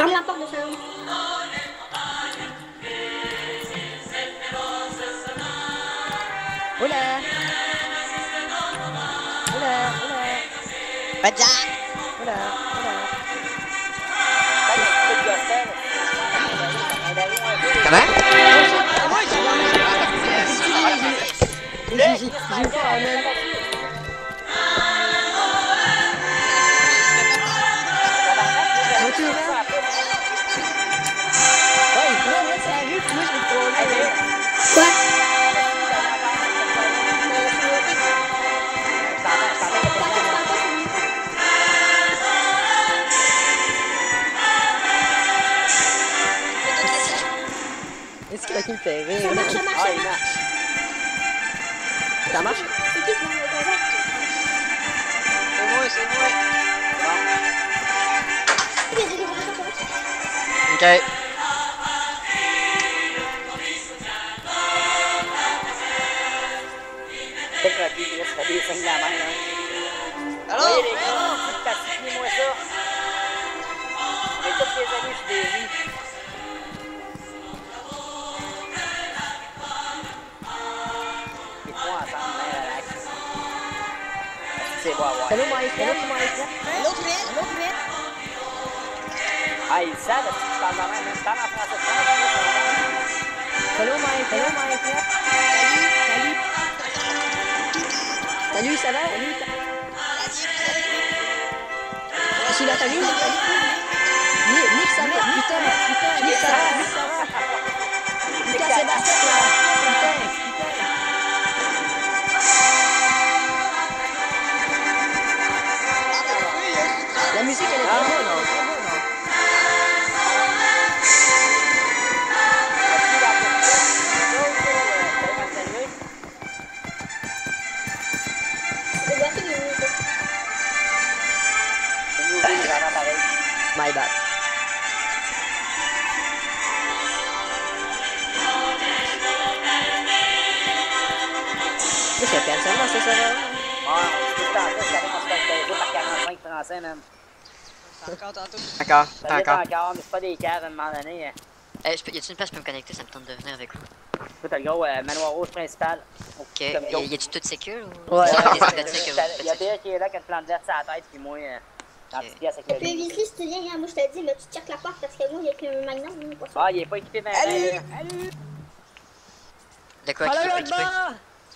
ferme la porte de salon. Oula Oula, oula Pas de Jack! Oula, oula Comment? J'ai j'ai- j'ai une fois On est tous les amis, je les vis. Les trois ensemble, main relax. C'est beau à voir. Hello Mike, hello Mike. L'autre vite! L'autre vite! Ah, ils savent, là, si tu parles de même, même parle en français de France, là, Hello Mike, hello Mike. Salut, salut. Salut, ça va? Salut. Je suis la famille, la famille. Nick, Nick, ça va? Putain, putain, Nick, ça va? Nick, ça va? Putain, Sébastien, Mais c'est personne dans ce serveur. français, man. C'est encore tantôt. D'accord, Ça t'as vient encore. encore, mais c'est pas des caves à un moment donné. hein. Eh, peux- y a-tu une place pour me connecter? Ça me tente de venir avec vous. Écoute, t'as le gros euh, manoir rouge principal. Ok. Y, a-tu tout sécure ou? Ouais. Ouais, Il y a Béa qui est là, qui a une plante verte sur la tête, puis moi, euh, le puis lit. Vitry, si tu viens, moi je te dis, mais tu checkes la porte parce que moi, il y a que le magnum, moi, pas ça. Ah, il est pas équipé ben ben, là. De quoi équipé, équipé?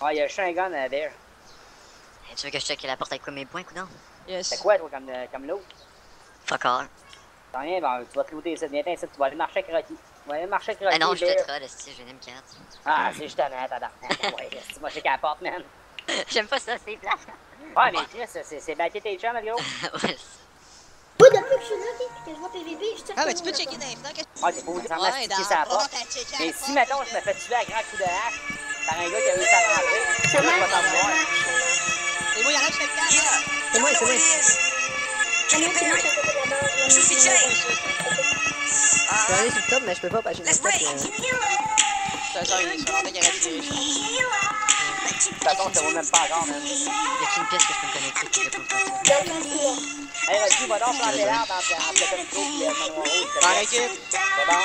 Ah, il y a juste un gun euh, there. Eh, Tu veux que je check la porte avec quoi mes points, coudonc? Yes. C'est quoi, toi, comme, euh, comme l'autre? Fuck all. T'as rien, ben, tu vas te looter ici, viens ici, tu vas aller marcher avec Rocky. Tu vas aller marcher avec Rocky. Ah non, je te troll, esti, je n'aime 4. Ah, c'est justement, tabarnak. Ouais, tu vas checker la porte, man. J'aime pas ça, c'est plat. Ouais, mais Chris, c'est- c'est battu tes chums, le gros. ouais. Moi, depuis que je suis là, puis que je vois PVP, je Ah, tout ben tu peux checker là. dans les fenêtres. Ah, t'es pas obligé de sa la porte. à checker à Mais la si, mettons, je me fais tuer à grand coup de hache par un gars qui a réussi à rentrer, je en. Ah je suis Je vais aller sur le top, mais je peux pas parce que euh. De toute façon, je te vois même pas encore, man. Pièce que je peux me connecter je pas. Hey, Rocky, va donc l'arbre le manoir rouge. te Par équipe. C'est bon?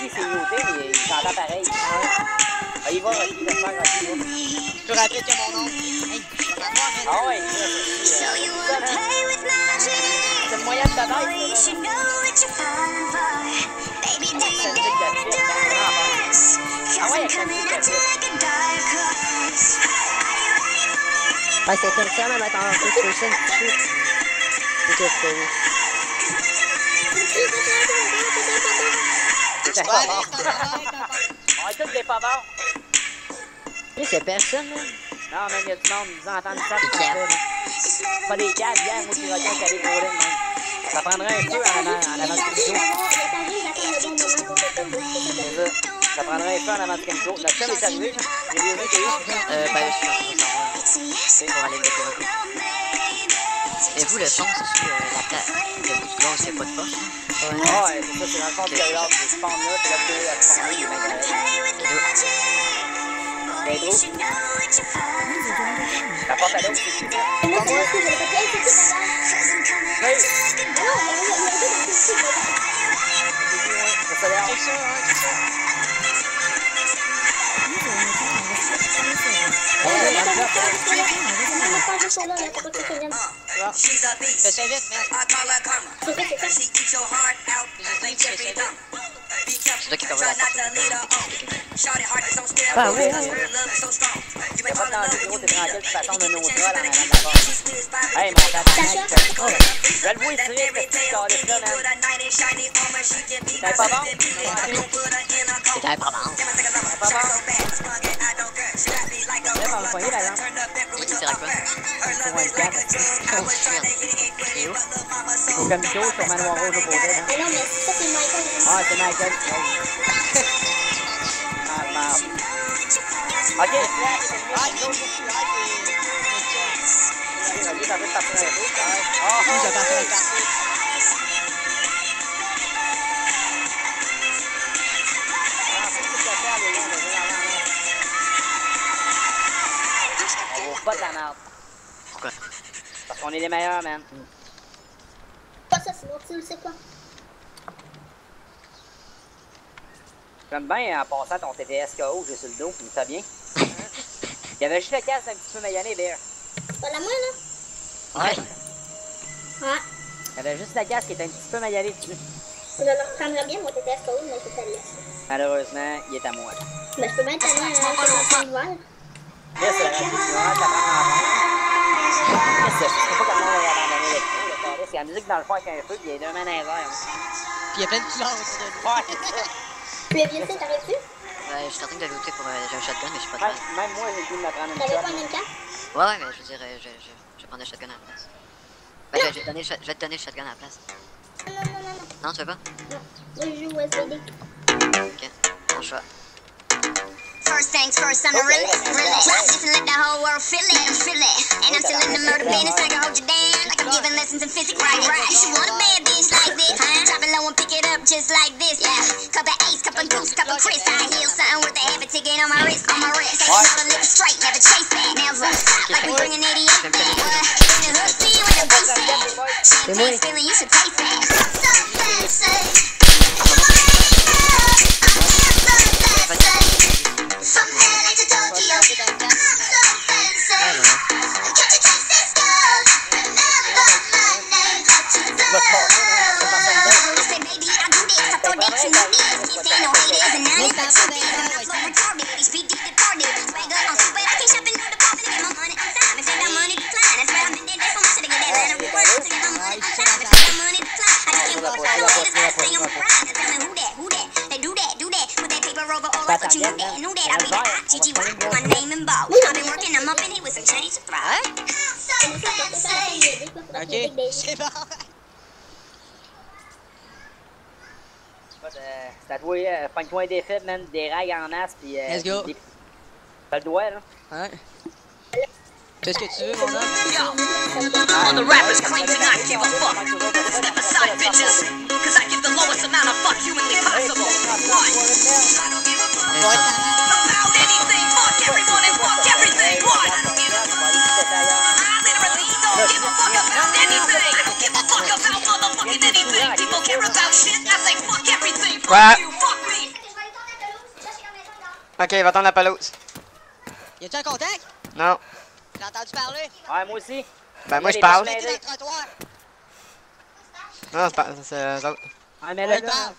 Rocky, c'est muté, mais il s'entend pareil. Ah, il va, Rocky, il va faire Rocky, va. Je peux rappeler que mon nom. Hey, je vais m'avoir, man. Ah ouais, c'est ça, c'est le moyen de ta bête, ça, là. C'est le truc de fête, hein, vraiment bon. Ah ouais, c'est le truc de fête. Ah, c'est comme ça, même attends, faut que je fasse une petite chute. Ok, c'est pas C'était Ouais, pas On est tous des pas c'est personne, là. Non, mais il y a du monde, ils ça, puis ça là. C'est pas des gars, hier, moi, qui regarde qu'elle est pour même. Ça prendrait un feu en avant. C'est ça. Prendrait un feu en avant de Kimco. Notre chum est arrivé, là. Où? Euh, ben, je suis en train de savoir. Pour aller me découvrir Et vous, le son, c'est sur euh, la place. Le bout gaz, c'est pas de porte. Ah ouais, c'est ça, c'est dans le fond de là, c'est là que tu as spawn là, il est. Ben. La porte à l'eau, c'est ça? Hey! hein, check ça. Euh, la porte juste là. La porte juste là, la porte juste là. Ah. Fais ça vite, man. C'est fait, c'est fait. J'ai juste dit que tu fais ça vite. C'est toi qui fermes la porte. Ah ouais, ouais, ouais. T'es pas dans le bureau, t'es tranquille, tu t'attends de nos trolls en avant de la porte. Hey, mon tabarnak, Sacha? oh, je vais le voir tirer, ce petit calice là, man. T'es pas bon? C'était un Provence. T'es Au comito, sur Manoir Rouge au côté, hein. Ah non, mais ça, c'est Michael. Ah, c'est Michael. Ah, merde. Ok, Ah, où, je suis là, Ok, vas-y, t'as fait partir un peu. Ah, Ah, j'ai ah, parti un quartier. Ah, pas de la merde. Pourquoi? Parce qu'on est les meilleurs, man. Pas ça, sinon tu le sais pas. J'aime bien en passant ton TTS KO, j'ai sur le dos, mais ça bien. Il y avait juste le casque un petit peu mayonnaise, Bear. Pas la moi, là? Ouais. Ouais. Il y avait juste le casque qui était un petit peu mayonnaise dessus. Je le reprendrais bien, mon TTS KO, mais c'est pas laisse. Malheureusement, il est à moi. Ben, je peux bien t'amener un sur le verre. Là, c'est la tu vas te la prendre en main. Qu'est-ce que c'est? Je sais pas comment on va abandonner C'est la musique dans le fond avec un feu, puis il y a deux mains dans les airs. Puis il y a plein de couleurs autour de. Ouais, ça. Tu es vieux, t'arrives-tu? Ouais, je suis en train de looter pour. euh, J'ai un shotgun, mais je suis pas de même moi, j'ai le goût de me prendre une T'avais pas shot. un MK? Ouais, ouais, mais je veux dire, euh, je, je, je vais prendre le shotgun à la place. Ouais, je, je vais te donner je vais te donner le shotgun à la place. Non, non, non, non. Non, tu veux pas? Non. Je joue au SVD. Ok, ton choix. First things first, I'm a Fly this and let the whole world feel it, feel it. And I'm still in the murder business, I can hold you down I'm giving lessons in physics, right, right. You should want a bad bitch like this, huh? Drop it low and pick it up just like this, yeah. Cup of ace, cup of goose, cup of Chris. I heal something worth a habit ticket on my wrist, on my wrist. Say I'm live straight, never chase that. Never stop like we bring an idiot back. What? Bring the hook to you with the bass at. Champagne's feeling, you should taste that. Fancy. I throw dicks and do this. Can't stand no haters and I ain't Écoute, C'est à toi, euh, pogne-toi un défi, man, des rails en as, pis. Euh, Let's go. des- T'as le doigt, là. Hein? Fais ce que tu veux, mon homme. All the rappers claim to not give a fuck. Step aside, bitches. Cause I give the lowest amount of fuck humanly possible. What? I don't give a fuck about anything. Fuck everyone and fuck everything. What? I don't give a fuck. I literally don't give a fuck about anything. Me. Ok, va attendre la pelouse. Y a-tu un contact? Non. J'ai entendu parler? Ouais, moi aussi. Ben, moi, je parle. Non, c'est pas. C'est eux autres. Ouais, mais là, le là. parle.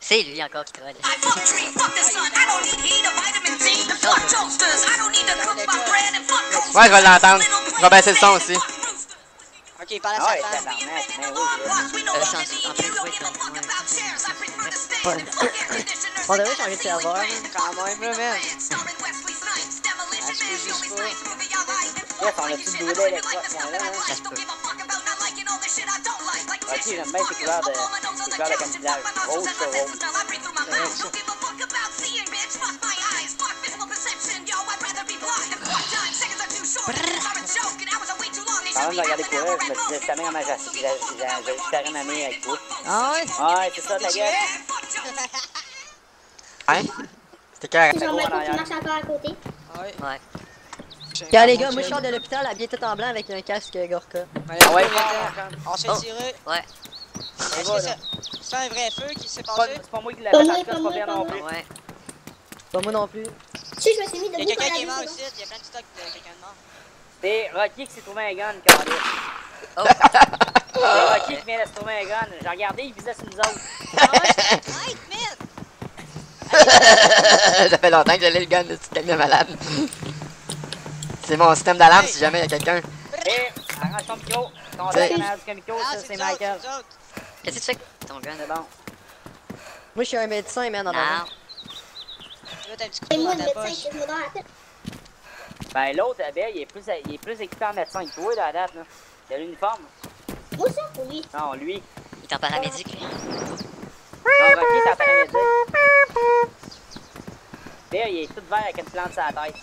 C'est lui encore qui troll. I fuck tree, fuck the sun. I don't need heat or vitamin D. And fuck toasters. I don't need to cook my bread and fuck coasters. Ouais, je vais l'entendre. Je vais baisser le son aussi. Ok, parle à Ah sa ouais, femme. tabarnak, mais oui. Euh, je suis en en train de jouer comme ouais. On devrait changer de serveur. là. Quand même, là, man. Yes, on a-tu le brûlé avec ça, couleurs de de regarder courir, je me disais jamais comment juste une année avec toi. Ah ouais? Ouais, c'est ça, ta gueule. Hein? C'était carré. C'est Jean-Michael qui marche encore à côté. Ouais. Ouais. Quand les gars, moi je sors de l'hôpital habillé tout en blanc avec un casque Gorka. Ouais, Ah ouais, ouais, On se fait Oh. tirer. Ouais. C'est Est-ce que c'est un vrai feu qui s'est passé? c'est pas moi qui cas, pas c'est pas moi, bien non plus. Ouais. Pas moi non plus. Si, je me suis mis Il y a quelqu'un qui est mort ici, il y a plein de stock de quelqu'un de mort. C'est Rocky qui s'est trouvé un gun, Carlis. Oh. C'est Rocky qui vient de se trouver un gun. J'ai regardé, il visait sur nous autres. Ah! Ça fait longtemps que j'allais le gun de petit camion malade. C'est mon système d'alarme si jamais il y a quelqu'un. Et, arrange ton micro. Ton du micro, Ah, ça c'est Michael. Qu'est-ce que tu fais avec ton gun? C'est bon. Moi, je suis un médecin, man, en Non. avant. Tu veux t'as un petit C'est couteau Ben l'autre, Abel, il est plus, il est plus équipé en médecin que toi, là, à date, là. Il a l'uniforme. Moi, ça, pour lui. Non, lui. Il est en paramédic, lui. Non, Rocky, paramédic. Il est tout vert avec une plante sur la tête.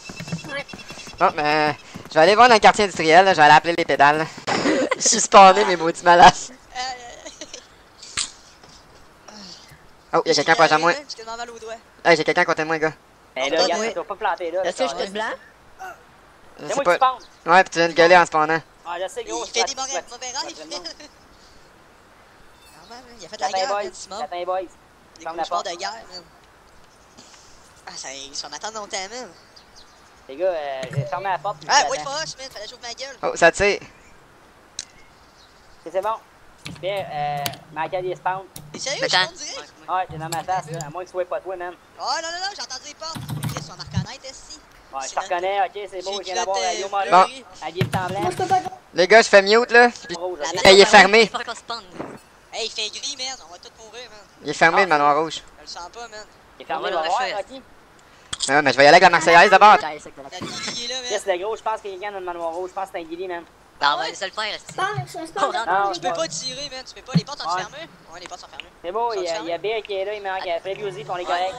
Bon, ben, je vais aller voir dans le quartier industriel, là, je vais aller appeler les pédales. là. Je suis spawné, mes maudits malades. Euh, Oh, il y a quelqu'un proche de moi. J'ai quasiment mal au doigt. Hey, j'ai quelqu'un à côté de moi, gars. Ben là, Ah, regarde, ça doit pas planter là. Est-ce que je suis blanc? Je C'est sais moi qui pas. spawn. Ouais, pis tu viens de gueuler en spawnant. Ah, je sais, Il gros. fait des mauvais rêves. Normal, Il a fait de la guerre, Simon. T'as boys. Des cauchemars de guerre, man. Ah, ça, ils s'en attendent longtemps, man. Les gars, euh, j'ai fermé la porte. puis Ah, wait for us, man. Fallait j'ouvre ma gueule. Oh, ça tire. C'est c'est bon. Bien, euh, Michael, il spawn. T'es sérieux, je attends. compte direct? Ouais, t'es dans ma face, là. À moins que ce soit pas toi, man. Oh, non, non, non, j'ai entendu les portes. Chris, on va reconnaître, ici. Ouais, je te reconnais, ok, c'est beau, je viens d'avoir un Yo Guy pas. Les gars, je fais mute, là. Ok? il est fermé. Hey, il fait gris, man. On va tous mourir, man. Il est fermé, le manoir rouge. Je le sens pas, man. Il est fermé, On va voir. Rocky. Mais ouais, mais je vais y aller avec la Marseillaise d'abord. Yes, le gros, je pense qu'il y a quelqu'un dans le manoir rouge. Je pense que c'est un Gilly, man. Ben, on va laisser le faire, non, non, Tu peux pas tirer, man. Tu peux pas. Les portes sont fermées? Ouais, les portes sont fermées. C'est beau, il y a, Bill qui est là, il manque il y a Preview aussi, on est correct.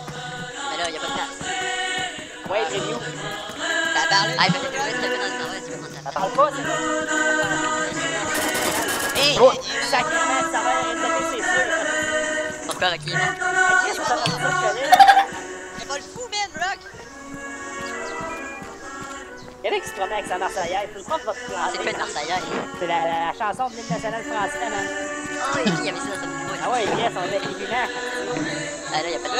Mais là, il y a pas de place. Ouais, Preview. Ah, il très dans le ouais, ta Ça parle pas, c'est bon. Oh. il. Sacrément, ça va resetter, c'est sûr. Pourquoi Rocky est mort? Qu'est-ce que ça ça? C'est pas le fou, man, Rock. Il y en a qui se promènent avec sa Marseillaise. Tout le monde va C'est planter. quoi une Marseillaise? C'est la, la, la chanson de l'hymne national français, man. Oh, il y avait ça dans sa petite Ah ouais, yes, on est évident. Ah, là, il y a pas de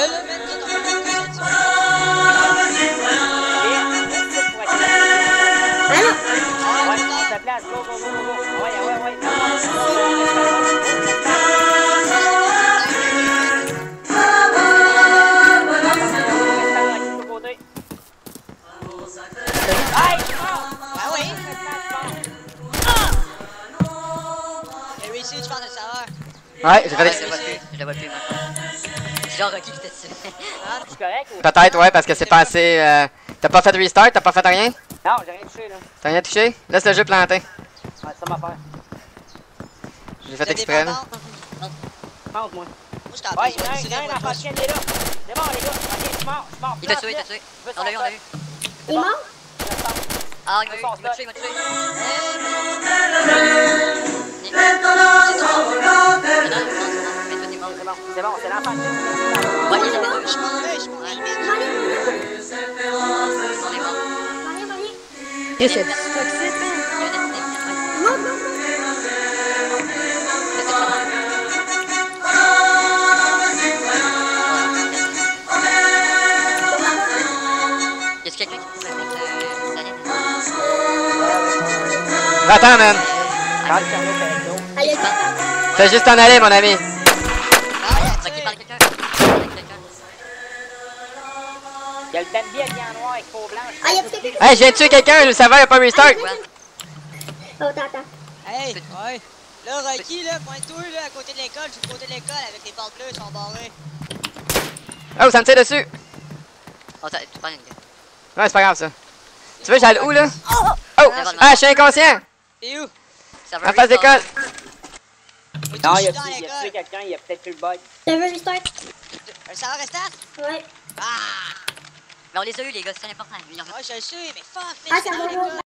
Ouais, je. Je le vois plus, maintenant. C'est genre Rocky qui t'a. C'est correct ou... Peut-être, ouais, parce que c'est pas assez. euh, T'as pas fait de restart, t'as pas fait rien? Non, j'ai rien touché, là. T'as rien touché? Laisse le jeu planter. Ouais, c'est ça ma. J'ai fait exprès, là. dépendant. Monte, moi. Moi, je t'en Ouais, prie, il y en a un, je il y en a un est là. C'est bon, les gars. Ok, je suis mort, je suis mort. Il t'a tué, il t'a tué. On l'a eu, on l'a eu. Il est mort? Ah, il m'a tué, il m'a tué. C'est bon, c'est bon, c'est l'enfant. Ouais, il y avait deux. Je m'en vais, je m'en vais, man. Fais juste en aller, mon ami. Il y a le Bambi habillé en noir avec peau blanche. Ah, y'a quelqu'un. Hey, je viens de tuer quelqu'un, je le savais, y'a pas restart. Oh, attends, attends. Hey, ouais. Là, Rocky, là, pointe-toi, là, à côté de l'école, sur le côté de l'école, avec les portes bleues, ils sont barrés. Oh, ça me tire dessus. Oh, t'as- tu prends une gueule. Ouais, c'est pas grave, ça. Tu veux, j'allais où, là? Oh! Devant le Ah, je suis inconscient. Et où? Ça va En face d'école. Non, je il suis il a tué quelqu'un, il a peut-être plus le bug. Tu veux restart? Le savoir restant? Ouais. Ah! Mais on les a eu, les gars, c'est important. Je le sais, mais fuck, Ah, mais je va, l'école. va.